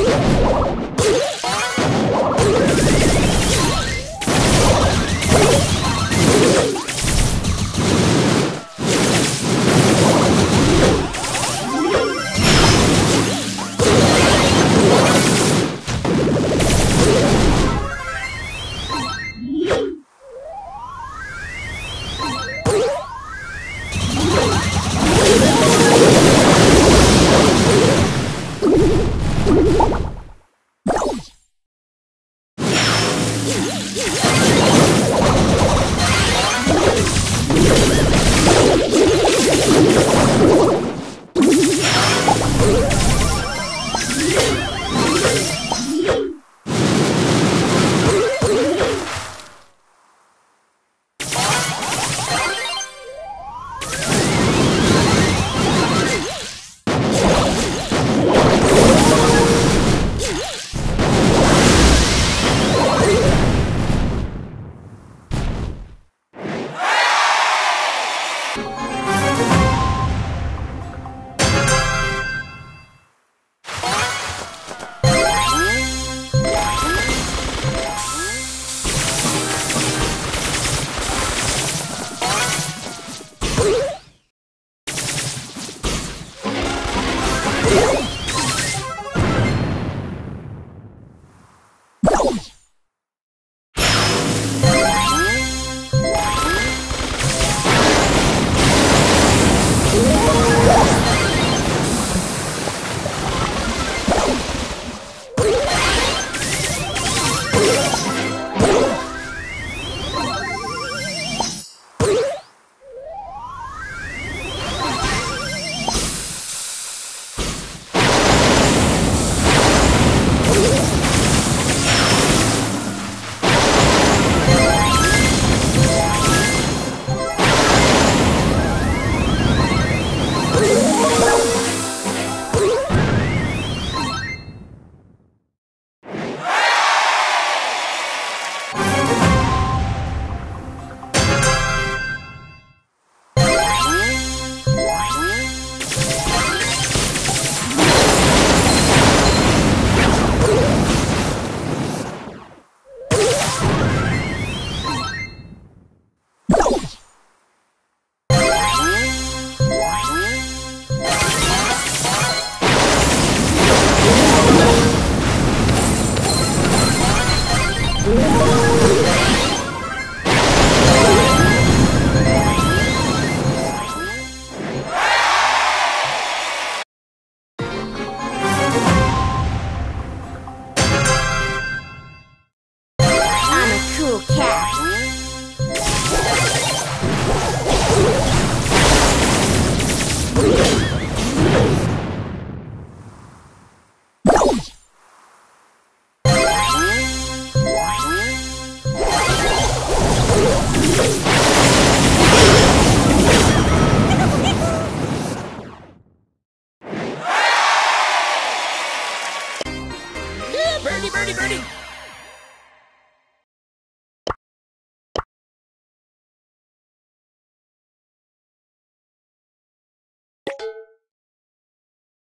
Let's go. Yeah. Birdie, birdie.